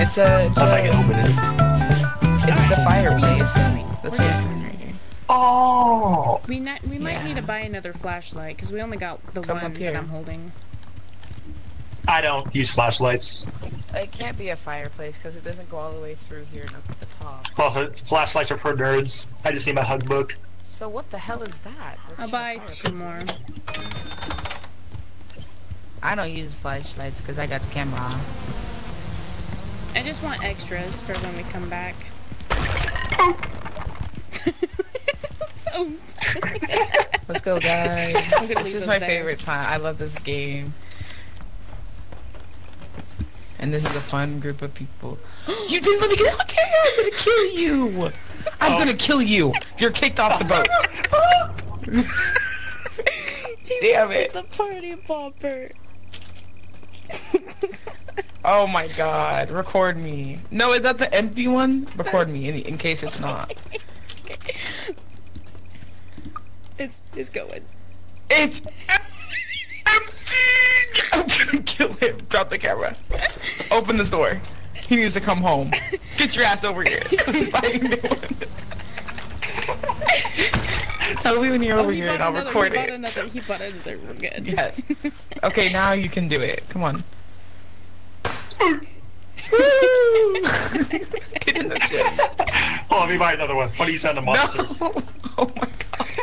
It's a. It's, If I can a, open it. it's the fireplace. That's We're it. right here. Oh! We ni- we might Yeah. need to buy another flashlight because we only got the Come one here. that I'm holding. I don't use flashlights. It can't be a fireplace because it doesn't go all the way through here and up at the top. Fla- Flashlights are for nerds. I just need my hug book. So what the hell is that? That's I'll buy a two more. I don't use flashlights because I got the camera. I just want extras for when we come back. so, Let's go, guys. this is my there. favorite time. I love this game. And this is a fun group of people. you didn't let me get out okay, I'm gonna kill you! I'm Oh. gonna kill you! You're kicked off the boat. Damn it. the party popper. Oh my god. Record me. No, is that the empty one? Record me in, in case it's not. It's it's going. It's empty! I'm gonna kill him. Drop the camera. Open this door. He needs to come home. Get your ass over here. I'm spying the one. Tell me when you're oh, over Oh, he here and I'll another, record he it. another. He bought another. We're good. Yes. Okay, now you can do it. Come on. Get in the shit. Oh, let me buy another one. What do you send a monster? No. Oh my god.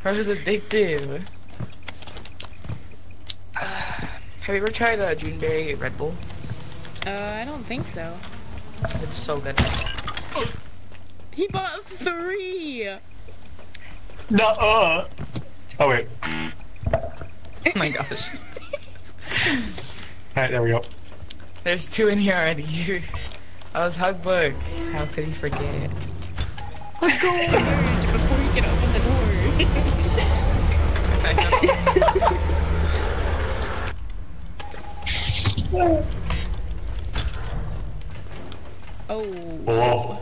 Her is addictive. Have you ever tried a Juneberry Red Bull? Uh, I don't think so. It's so good. He bought three. No, uh. Oh, wait. Oh my gosh. Alright, there we go. There's two in here already. I was hug book. How could he forget? Let's go before you can open the door. oh. Oh.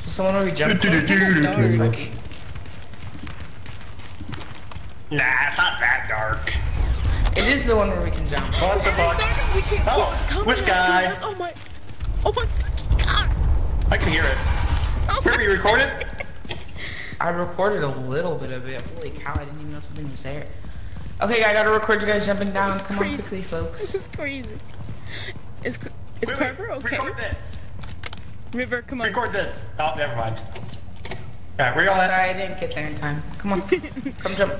So someone where we jump. Dark. Nah, it's not that dark. It is the one where we can jump. What the fuck? We can't see Oh, what's coming guy? us. Oh my. Oh my fucking god. I can hear it. Oh Kirby, you record it? I recorded a little bit of it. Holy cow, I didn't even know something was there. Okay, I gotta record you guys jumping down. It's Come crazy. on quickly, folks. This is crazy. Is Car- is Wait, wait, Carver okay? Record this. River, come on. Record this. Oh, never mind. Alright, where y'all at? Sorry, I didn't get there in time. Come on. Come jump.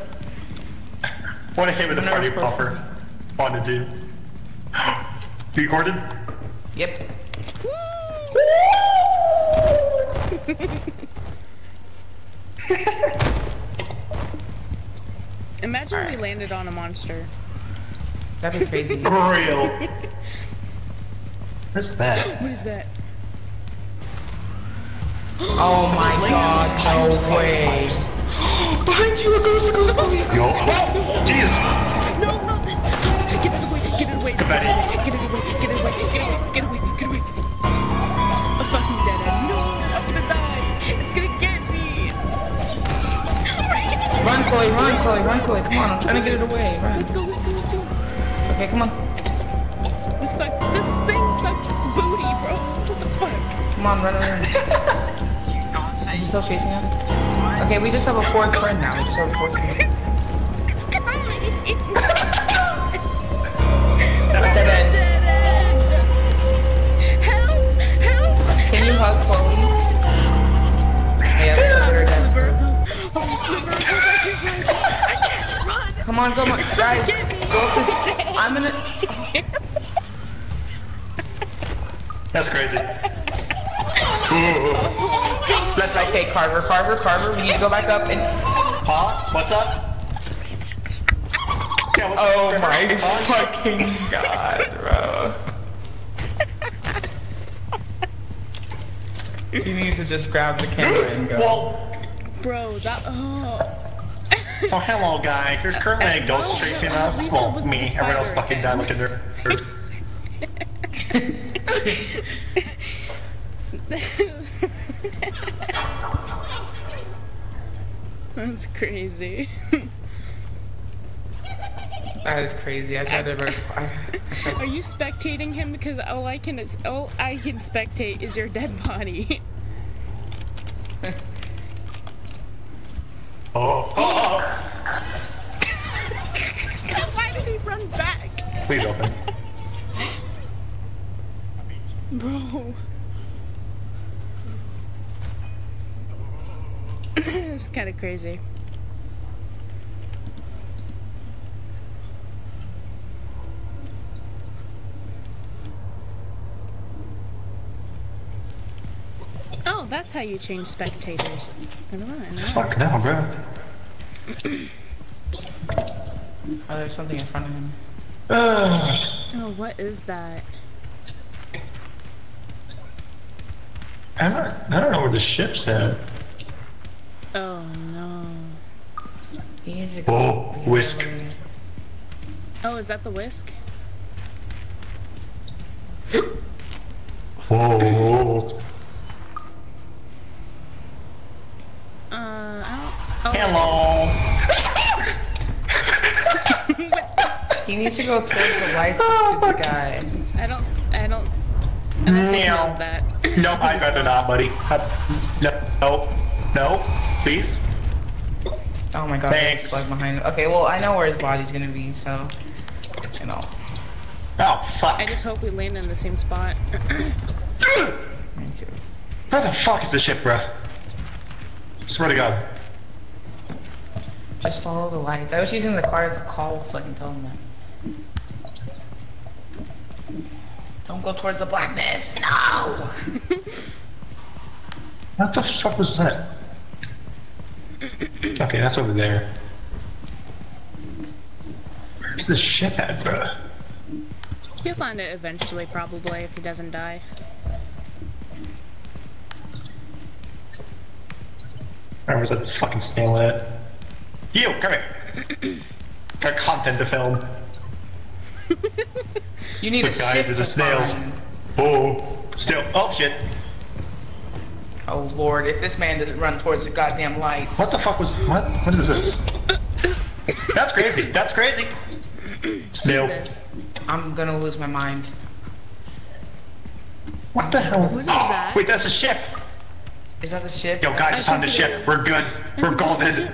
What a hit with a party record. popper. Wanted to. You recorded? Yep. Imagine we landed on a monster. That'd be crazy. Real. What's that? What is that? oh my god, no way. Behind you, a ghost, a ghost, a ghost. Yo. Oh, Jesus. No, not this. Get it away. Get it away. Get it Betty. away. Get it away. Get it away. Get it away. Get away. Get away. A fucking dead end. No, I'm gonna die. It's gonna get me. Run, Chloe, run, Chloe, run, Chloe. Come on, I'm trying to get it away. Run. Let's go. Let's go. Let's go. Okay, come on. This sucks. This thing sucks booty, bro. What the fuck? Come on, run, run, run. Is he still chasing us? Okay, we just have a fourth friend now. We just have a fourth friend. It's coming. Dead end. Dead. Help! Help! Can you hug Chloe? Yeah, hug her run. I can't run. Come on, come on, guys. Go up this. I'm gonna. That's crazy. Ooh. Let's like, hey, Carver, Carver, Carver. We need to go back up and. Huh? What's up? Yeah, what's Oh up? my Huh? fucking god, bro. He needs to just grab the camera and go. Well, Bro, that. Oh. so hello guys. There's currently a ghost Oh, chasing at us. least Well, me. Everyone else spider fucking again. died looking there. That's crazy. That is crazy. I tried to. Rec- I, I Are you spectating him? Because all I can is all I can spectate is your dead body. Oh, oh, Why did he run back, oh. Please open. bro? it's kind of crazy. Oh, that's how you change spectators. Never mind. Fuck no, bro. Oh, there's something in front of him. Ugh. Oh, what is that? I'm not, I don't know where the ship's at. Oh no. He needs. Oh, whisk. Oh, is that the whisk? Whoa. Uh, I don't. Oh, Hello. He needs to go towards the lights, the stupid guy. I don't. I don't. I don't think it Meow. was that. No, I'd rather not, buddy. Uh, No, no, no, please. Oh my god, Thanks. there's slug behind him. Okay, well, I know where his body's gonna be, so. You know. Oh, fuck. I just hope we land in the same spot. Me too. Where the fuck is the ship, bro? Swear to God. Just follow the lights. I was using the car as a call so I can tell him that. Don't go towards the blackness. No! What the fuck was that? Okay, that's over there. Where's the ship at, bro? He'll find it eventually, probably, if he doesn't die. Where's that fucking snail at? You, come here. Got content to film. You need Look, a guys, ship there's a snail. find. Oh, still. Oh shit. Oh lord, if this man doesn't run towards the goddamn lights. What the fuck was? What? What is this? That's crazy. That's crazy. Snail. Jesus. I'm gonna lose my mind. What the hell? What is that? Wait, that's a ship. Is that the ship? Yo, guys, I found the ship. is. We're good. We're golden.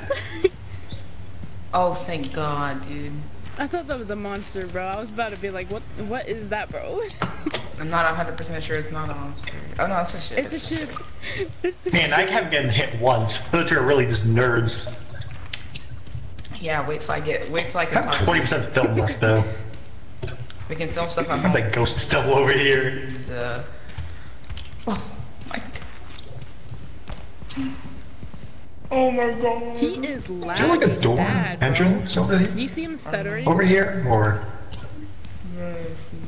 Oh, thank god, dude. I thought that was a monster, bro. I was about to be like, what? What is that, bro? I'm not 100% sure it's not a monster. Oh no, it's a ship. it's a ship. It's the Man, I ship. haven't getting hit once. Those two are really just nerds. Yeah, wait till I get. Wait till I I can have talk. twenty percent film left though. We can film stuff at I have home. that ghost still over here. uh... Oh my god. Oh my god. He is Is lagging there like a door bad, bro. entrance over Do here? you see him stuttering? Over here? Or.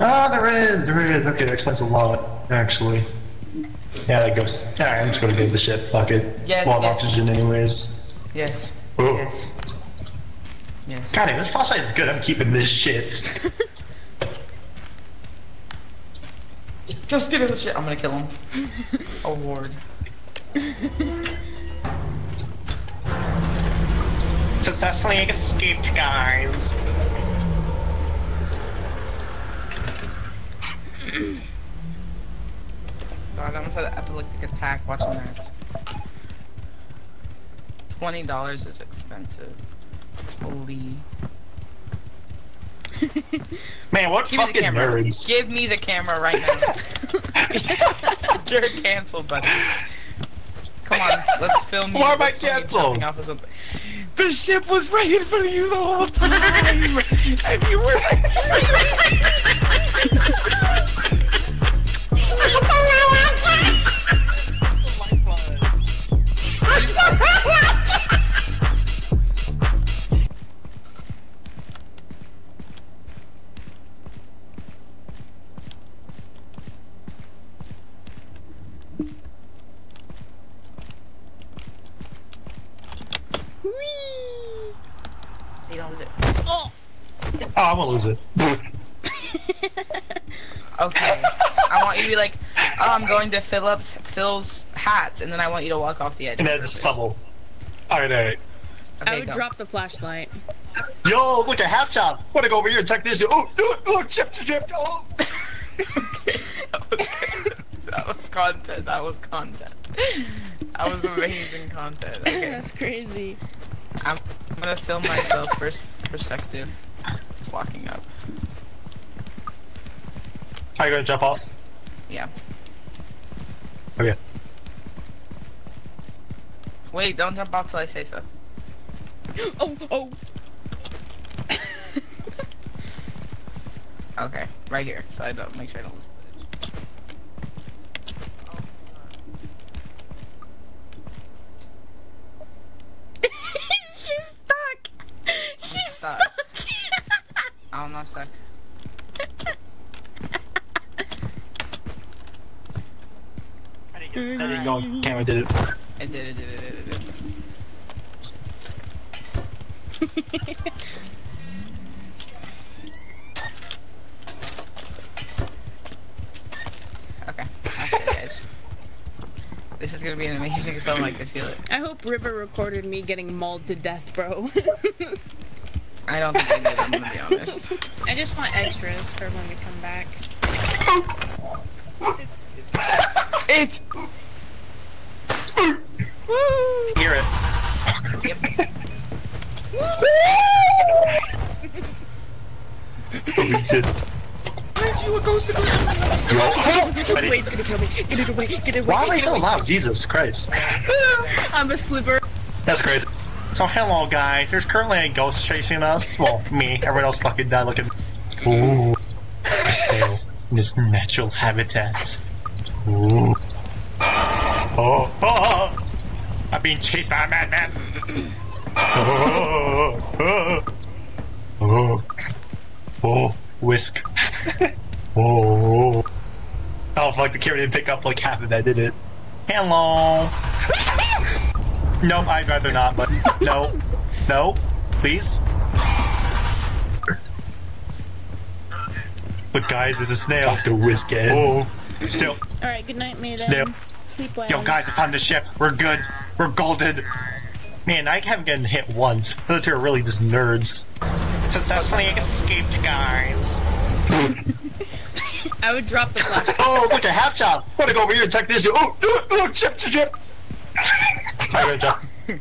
Ah, there is, there is. Okay, that explains a lot, actually. Yeah, that goes. Alright, I'm just gonna go to the ship. Fuck it. Yes, Well, yes. oxygen, anyways. Yes. Oh. Yes. Yes. God damn, this flashlight is good. I'm keeping this shit. Just give in the shit. I'm gonna kill him. oh lord. Successfully escaped, guys. God, I'm gonna have epileptic attack watching that. Twenty dollars is expensive. Holy. Man, what Give fucking nerds. Give me the camera right now. You're canceled, buddy. Come on, let's film you. Why am I Let's film you canceled? of. The ship was right in front of you the whole time, and you were Whee! Oh, I'm gonna lose it. Okay. I want you to be like, oh, I'm going to Phillips Phil's hats, and then I want you to walk off the edge. And then just stumble. Alright, alright. I would go. drop the flashlight. Yo, look at half chop. Wanna go over here and check this? Oh, oh, oh, chip, chip, chip. Oh. that, was that was content. That was content. That was amazing content. Okay. That's crazy. I'm gonna film myself first perspective. Walking up. Are you gonna jump off? Yeah. Okay. Wait, don't jump off till I say so. Oh, oh. Okay, right here. So I don't make sure I don't lose footage. She's stuck. She's Stuck. stuck. I'm not stuck. Oh, there you go. Camera did it. I did it, did it, did it, did it. Okay, okay, guys. This is gonna be an amazing film. I can feel it. I hope River recorded me getting mauled to death, bro. I don't think I did. I'm gonna be honest. I just want extras for when we come back. It's, it's It's. Hear it. Yep. Holy shit. Aren't you a ghost of Yo. Wait, it's gonna kill me. Get it away. Get it away. Why am I so away. loud? Jesus Christ. I'm a sliver. That's crazy. So hello guys, there's currently a ghost chasing us. Well, me. Everyone else fucking died looking. Ooh. I stay in this natural habitat. Ooh. Oh, oh, oh. I'm being chased by a madman. Oh, oh, oh. Oh, whisk. Oh. Oh, fuck, the camera didn't pick up like half of that, did it? Hello. No, I'd rather not, but no. No, please. Look, guys, there's a snail. The whisk it. Oh, snail. All right. Good night, Maiden. Snail. Sleep well. Yo, guys, I found the ship. We're good. We're golden. Man, I haven't gotten hit once. The two are really just nerds. Successfully escaped, guys. I would drop the flash. Oh, look, a half chop. Wanna go over here and check this? Oh, oh, oh chip, chip, chip. I'm gonna jump. Do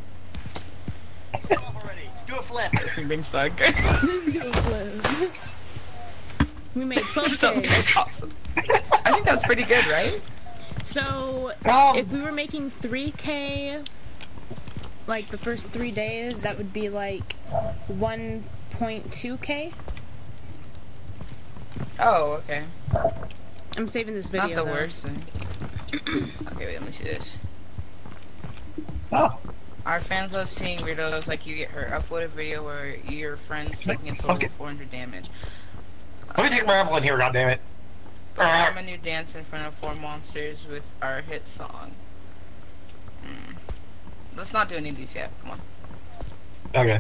a flip. It's me being stuck. Do a flip. we made so 12k. awesome. I think that's pretty good, right? So Um, if we were making 3k, like the first three days, that would be like 1.2k. Oh, okay. I'm saving this It's video. not the though. worst thing. okay, wait, let me see this. Oh, Our fans love seeing weirdos like you get hurt. Upload a video where your friend's taking a total Fuck it. of 400 damage. let me take my apple in here, goddammit. Perform ah. a new dance in front of four monsters with our hit song. Let's not do any of these yet. Come on. Okay.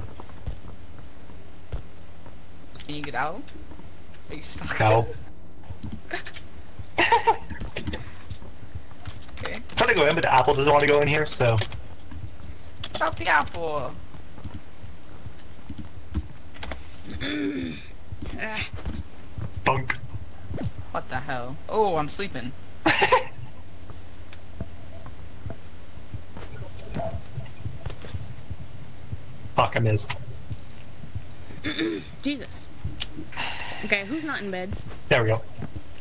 Can you get out? Are you stuck? No. Okay. I'm trying to go in, but the apple doesn't want to go in here, so. Drop the apple. Ah, Bunk. What the hell? Oh, I'm sleeping. Fuck, I missed. Jesus. Okay, who's not in bed? There we go.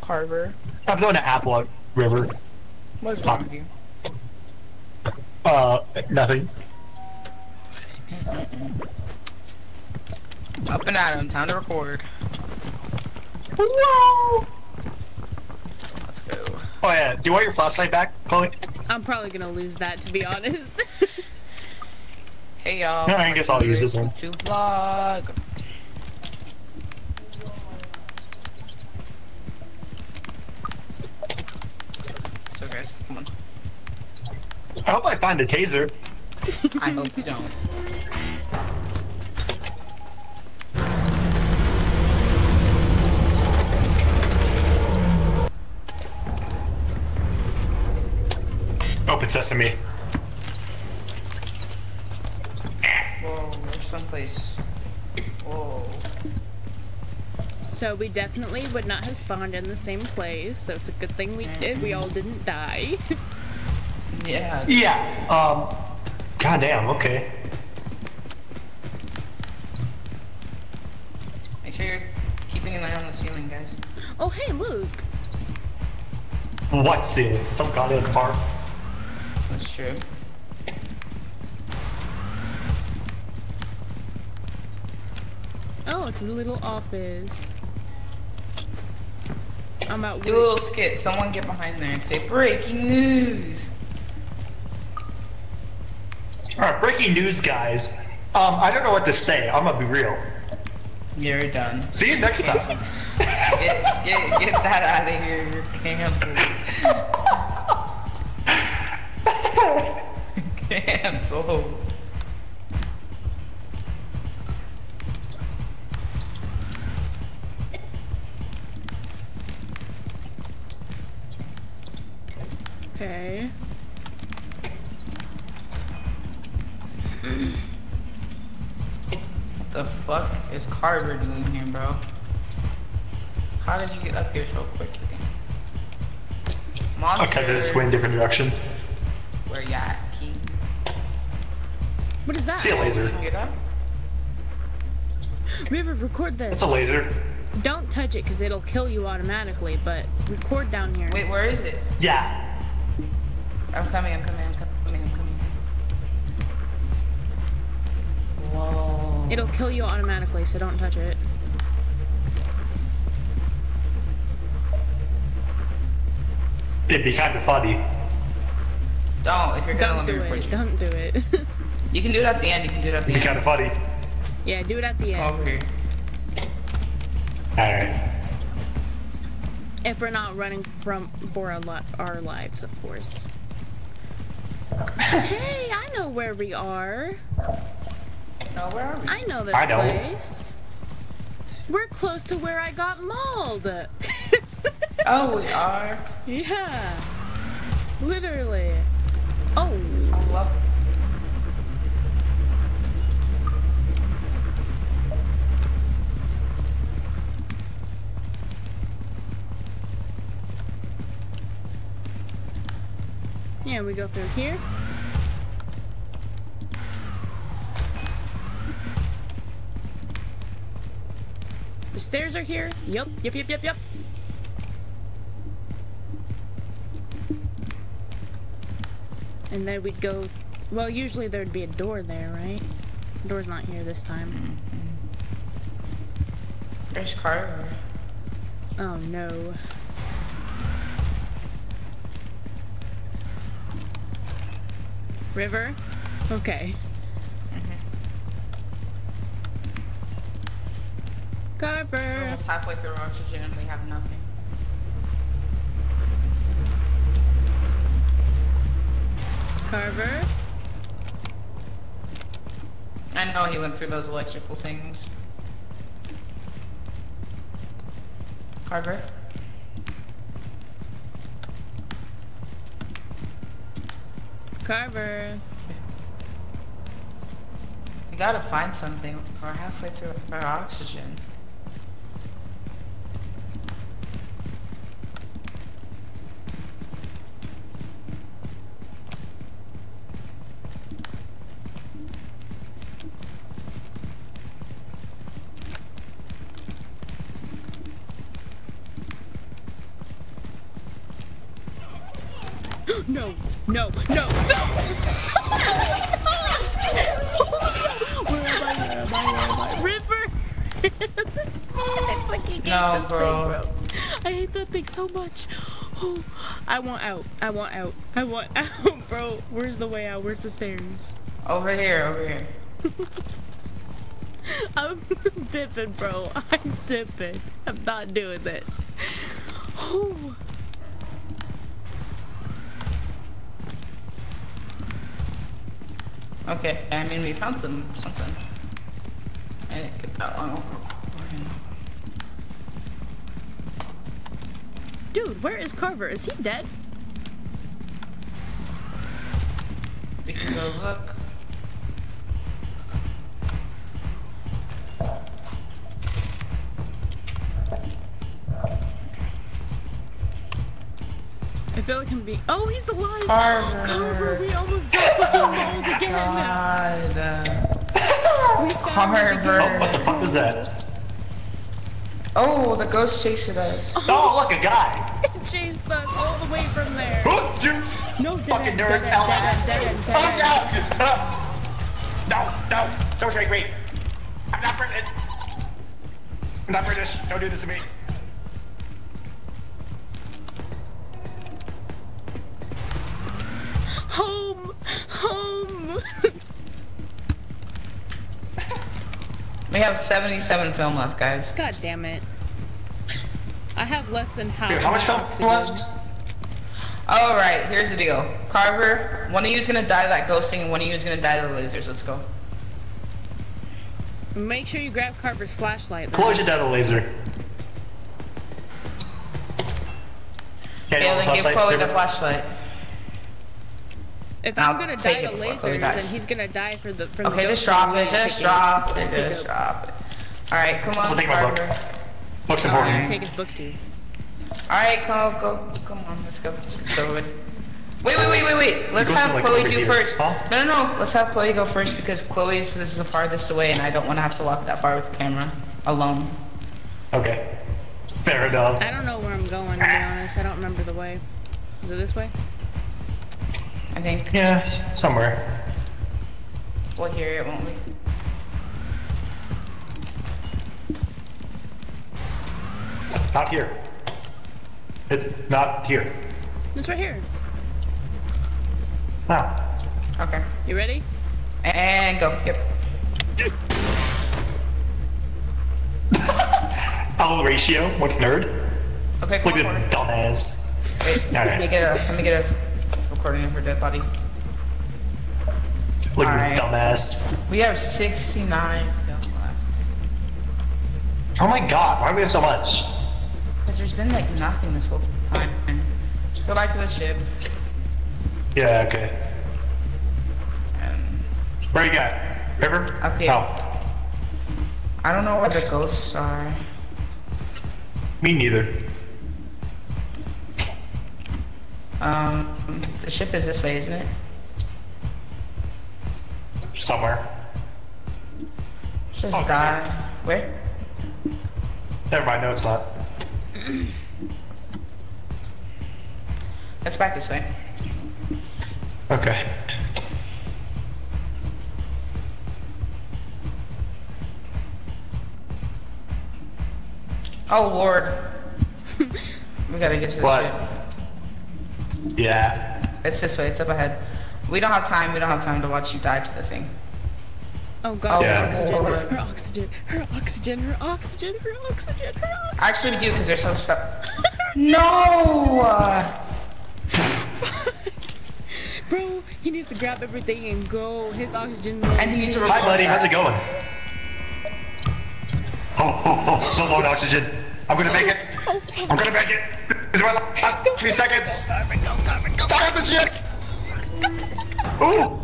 Carver. I'm going to Apple River. What is wrong with you? Uh, nothing. Up and at 'em. Time to record. Whoa! Let's go. Oh yeah, do you want your flashlight back, Chloe? I'm probably gonna lose that to be honest. Hey y'all. Yeah, I guess I'll use this one. To vlog. So guys, come on. I hope I find a taser. I hope you don't. Oh, Open sesame. Whoa, there's someplace. Whoa. So we definitely would not have spawned in the same place. So it's a good thing we did. We all didn't die. Yeah. Yeah. Um. Goddamn. Okay. Make sure you're keeping an eye on the ceiling, guys. oh hey, look. What ceiling? Some goddamn bar. That's true. It's a little office. I'm out. Do a little skit. Someone get behind there and say breaking news. All right. Breaking news, guys. Um. I don't know what to say. I'm gonna be real. You're done. See you next time. Get, get, get that out of here. You're canceled. canceled. Okay. What the fuck is Carver doing here, bro? How did you get up here so quickly? Monster. Okay, so just went in different direction. Where you at, King? What is that? See a laser. Get up. River, record this. It's a laser. Don't touch it because it'll kill you automatically. But record down here. Wait, where is it? Yeah. I'm coming, I'm coming, I'm coming, I'm coming. Whoa. It'll kill you automatically, so don't touch it. It'd be kind of funny. Don't, if you're gonna Don't let me do it. you. Don't do it. You can do it at the end, you can do it at the It'd be end. kind of funny. yeah, do it at the end. Over here. All right. If we're not running from for our, li- our lives, of course. Hey, I know where we are. No, where are we? I know this I know. place. We're close to where I got mauled. Oh, we are. yeah. Literally. Oh. I love Yeah, we go through here. The stairs are here. Yep, yep, yep, yep, yep. And then we'd go. Well, usually there'd be a door there, right? The door's not here this time. There's Carver. Oh no. River? Okay. Mm-hmm. We're Carver! almost halfway through oxygen and we have nothing. Carver? I know he went through those electrical things. Carver? Carver! We gotta find something. We're halfway through our oxygen. I fucking hate No, this bro. thing, bro. I hate that thing so much. Oh, I want out. I want out. I want out, bro. Where's the way out? Where's the stairs? Over here, over here. I'm dipping, bro. I'm dipping. I'm not doing it. Oh. Okay, I mean we found some something. I didn't get that one Dude, where is Carver? Is he dead? We can go look. I feel like I'm being. Oh, he's alive! Oh, Carver, Carver we almost got fucking oh mold again. God. we Carver. Oh, what the fuck was that? Oh, the ghost chasing us. Oh, look, a guy. again. Chased us all the way from there. Oh, dude. No, dead Fucking end, nerd. dead end, dead end, dead end, dead end. Oh, no. No, no. Don't shake me. I'm not British. I'm not British. Don't do this to me. Home! Home! We have 77 film left, guys. God damn it. I have less than half. Dude, how much film oxygen. left? Alright, here's the deal. Carver, one of you is gonna die to that ghost thing, and one of you is gonna die to the lasers. Let's go. Make sure you grab Carver's flashlight. though. Close your down the laser. Okay, Yeah, then give Chloe the flashlight. If I'll I'm gonna die it to before lasers, then he's gonna die for the from the Okay, just drop it, just drop it, Take just drop it. Alright, come on, I'll take my book. Carver. Book's Alright, important. take his book too. Alright, come on, go, come on, let's go, let's get over with. Wait, wait, wait, wait, wait. Let's have like, Chloe do here. first. Huh? No, no, no. Let's have Chloe go first because Chloe's this is the farthest away, and I don't want to have to walk that far with the camera alone. Okay. Fair enough. I don't know where I'm going to be honest. I don't remember the way. Is it this way? I think Yeah, somewhere. we'll hear it, won't we? Not here. It's not here. It's right here. Wow. Okay. You ready? And go. Yep. Owl ratio. What nerd. Okay, Look at on. this dumbass. Wait, let me Alright. get a let me get a of her dead body. Look at this dumbass. We have 69 film left. Oh my god, why do we have so much? Because there's been like nothing this whole time. Go back to the ship. Yeah, okay. And Where you at? River? Up here. Oh, I don't know where the ghosts are. me neither. Um, the ship is this way, isn't it? Somewhere. Let's just Okay. die. Where? Never mind, no it's not. Let's back this way. Okay. Oh lord. we gotta get to the What? ship. Yeah. It's this way, it's up ahead. We don't have time, we don't have time to watch you die to the thing. Oh god, Yeah. her oxygen, her oxygen, her oxygen, her oxygen, her oxygen, her oxygen. Actually, we do because there's some stuff. no! Bro, he needs to grab everything and go. His oxygen. And he needs to Hi buddy, how's it going? Oh, oh, oh, so low on oxygen. I'm gonna make it. I'm gonna make it. This is my last three seconds. Stop the shit. Ooh.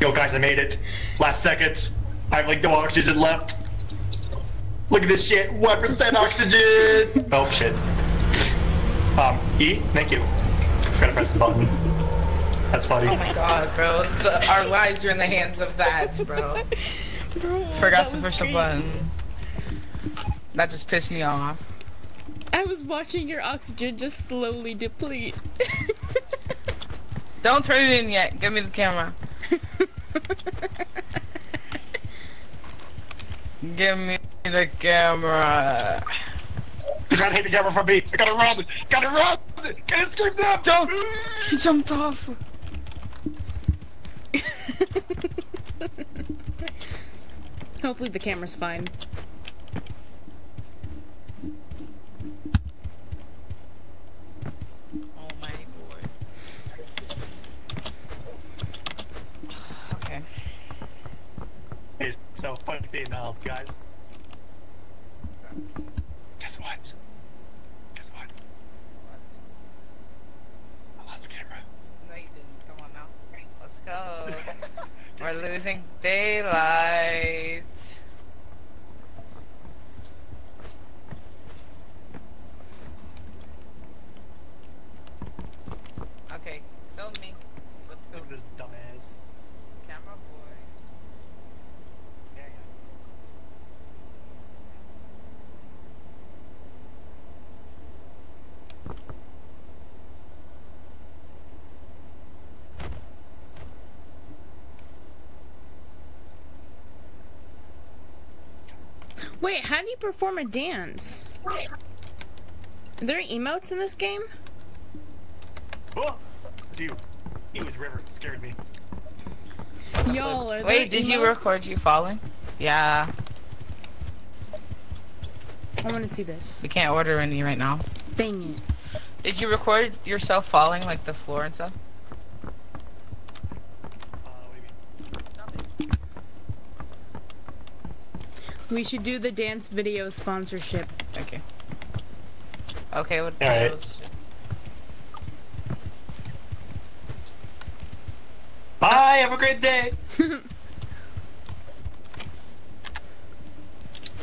Yo guys, I made it. Last seconds. I have like no oxygen left. Look at this shit. 1% oxygen. Oh shit. Um, E, thank you. I Gotta press the button. That's funny. Oh my god, bro. The, our lives are in the hands of that, bro. Bro, Forgot that to was push the crazy. button. That just pissed me off. I was watching your oxygen just slowly deplete. Don't turn it in yet. Give me the camera. Give me the camera. You're trying to hit the camera from me. I gotta run. Gotta run. Gotta escape them. Don't! He jumped off. Hopefully the camera's fine. Oh my lord. Okay. Hey, so thing now, guys. Guess what? Guess what? I lost the camera. No, you didn't. Come on now. Let's go. We're losing daylight. Wait, how do you perform a dance? Are there emotes in this game? Oh, dude, he was river. Scared me. Y'all, are Wait, there did you record you falling? Yeah. I want to see this. We can't order any right now. Dang it. Did you record yourself falling, like the floor and stuff? Uh, what do you mean? We should do the dance video sponsorship. Okay. Okay, what Alright. Bye. Have a great day.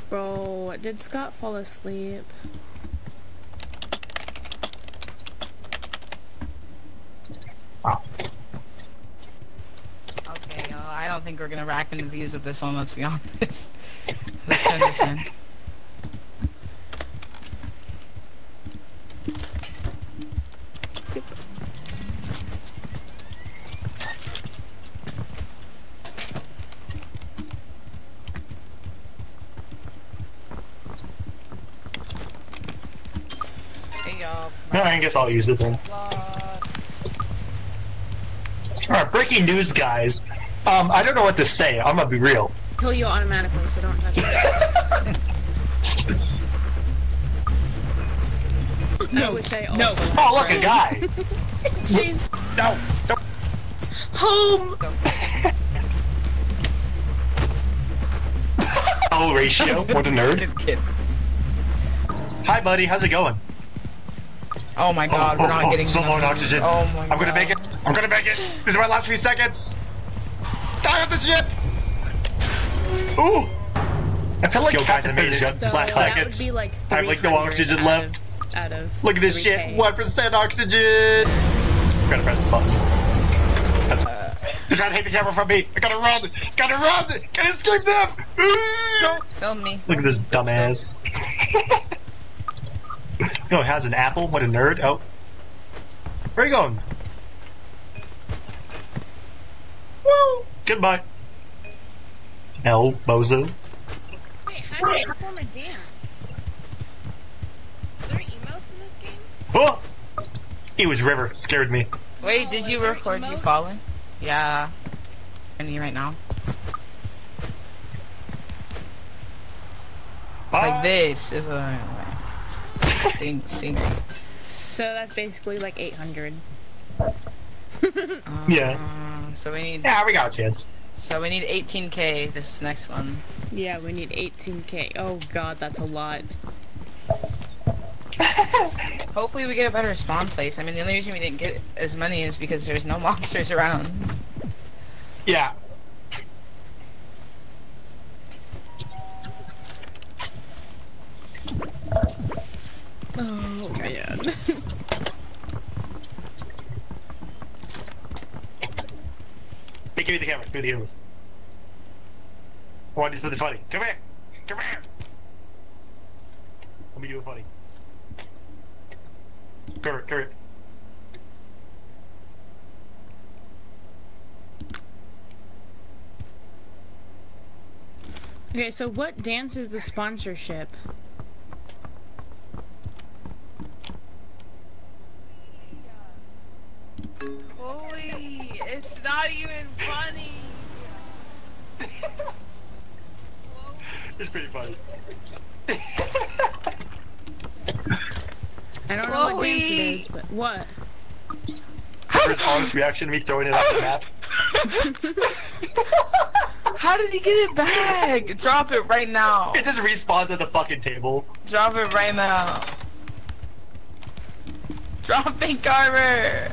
Bro, did Scott fall asleep? Wow. Okay, uh, I don't think we're gonna rack in the views with this one, let's be honest. Let's send this in. Hey y'all. I guess I'll use it then. Alright, breaking news, guys. Um, I don't know what to say. I'm gonna be real. Kill you automatically, so don't touch it. I wish I also had Oh, look, a friends. guy. Jeez. No, no. Home! Oh, ratio. What a nerd. Hi, buddy. How's it going? Oh my god, we're not oh, oh, getting some more oxygen. Oh my I'm gonna god. make it. I'm gonna make it. This is my last few seconds. Die on the ship. Ooh. I feel like Yo, guys, I made it. Just So last that seconds. would be like I have, like, no oxygen out left. Of, out of Look at this 3K. shit. One percent oxygen. Gotta press the button. That's. They're trying to take the camera from me. I gotta run. I Gotta run. Gotta escape them. Don't film me. Look at this dumbass. no, it has an apple. What a nerd. Oh. Where are you going? Woo! Goodbye. El Bozo. Wait, how do you perform a dance? Are there emotes in this game? Oh! It was River. Scared me. Wait, did you record you falling? Yeah. Any right now. Bye. Like this is a thing singing. So that's basically like 800. Yeah. Um, so we need Yeah, we got a chance. So we need 18k this next one. Yeah, we need 18k. Oh god, that's a lot. Hopefully we get a better spawn place. I mean the only reason we didn't get as many is because there's no monsters around. Yeah. Oh man. Hey, give me the camera. Give me the camera. I want to do something funny. Come here. Come here. Let me do it funny. Come here. Come here. okay, so what dance is the sponsorship? Holy, it's not even funny. It's pretty funny. I don't know what dance it Chloe! is, but what? First honest reaction to me throwing it off the map. How did he get it back? Drop it right now. It just respawns at the fucking table. Drop it right now. Drop it, Carver.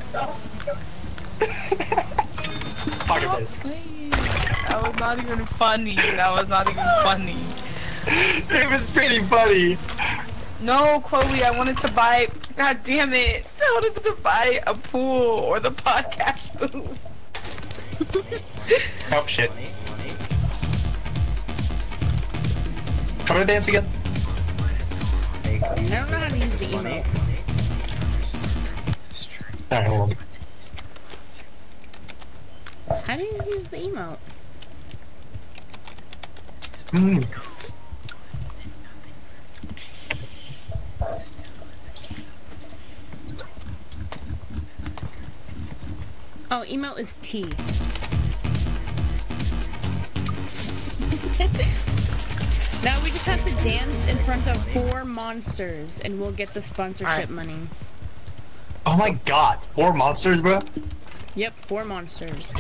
Pocket this. That was not even funny. That was not even funny. It was pretty funny. No, Chloe, I wanted to buy. God damn it! I wanted to buy a pool or the podcast booth. Oh shit. How to dance again? I don't know how to use the emote. Alright, hold on. How do you use the emote? Mm. Oh, email is T. now we just have to dance in front of four monsters and we'll get the sponsorship Alright. money. Oh my god, four monsters, bro? Yep, four monsters.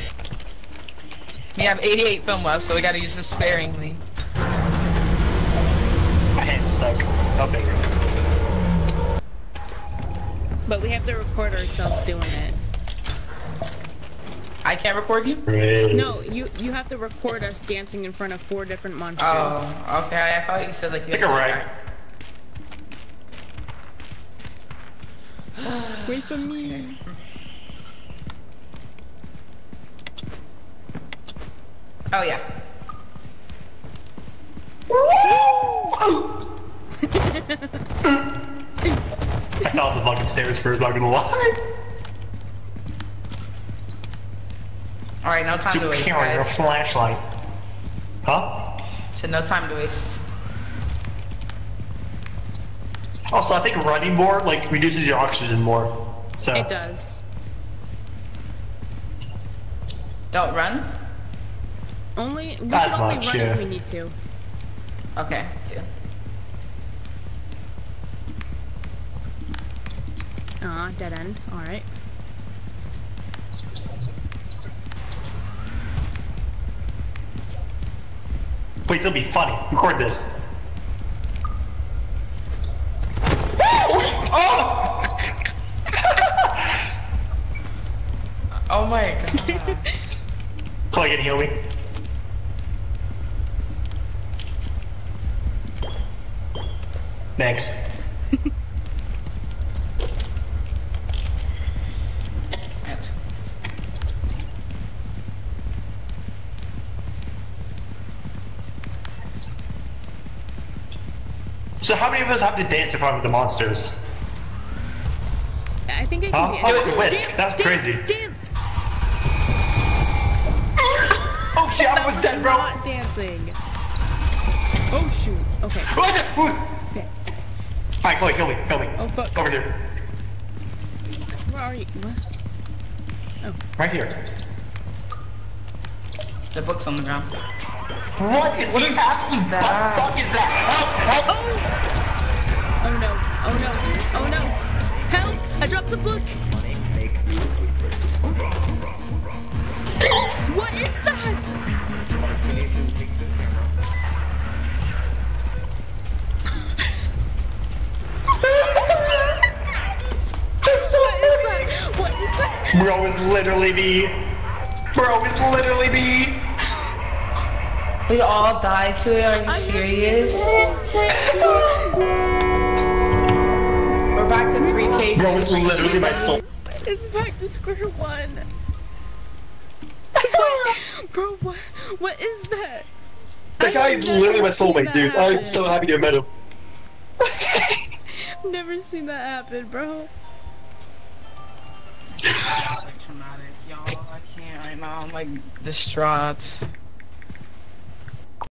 We have 88 film left, so we gotta use this sparingly. My hand's stuck. Okay. But we have to record ourselves doing it. I can't record you? No, you you have to record us dancing in front of four different monsters. Oh, okay. I thought you said like you Think you're right. Wait for me. Oh yeah. I fell off the fucking stairs first, not gonna lie. All right, no time to waste, Superior guys. flashlight. Huh? So no time to waste. Also, I think running more, like, reduces your oxygen more. So. It does. Don't run. Only we As should only much, run yeah. if we need to. Okay. Yeah. Ah, dead end. All Wait, it'll be funny. Record this. Oh oh my god. Can you heal me? Thanks. That's- So how many of us have to dance in front of the monsters? I think I Huh? can Oh, look it. at Wiz. Dance, That's dance, crazy. Dance. Oh shit, I was That dead, bro. Not dancing. Oh shoot. Okay. What the- Okay. Alright, Chloe, kill me, kill me. Oh fuck. Over here. Where are you? What? Oh. Right here. The book's on the ground. What is, what is absolute that? fuck, fuck is that? Help, help! Oh Oh, no. Oh no. Oh no. Help! I dropped the book. What is that? What is that? What is that? Bro is literally me. Bro is literally me. We all died to it. Are you serious? We're back to 3K. Bro is literally my soul. It's back to square one. Bro, what? What is that? That guy is literally my soulmate, that dude. I'm so happy to have met him. Never seen that happen, bro. It's like traumatic, y'all. I can't right now. I'm like distraught.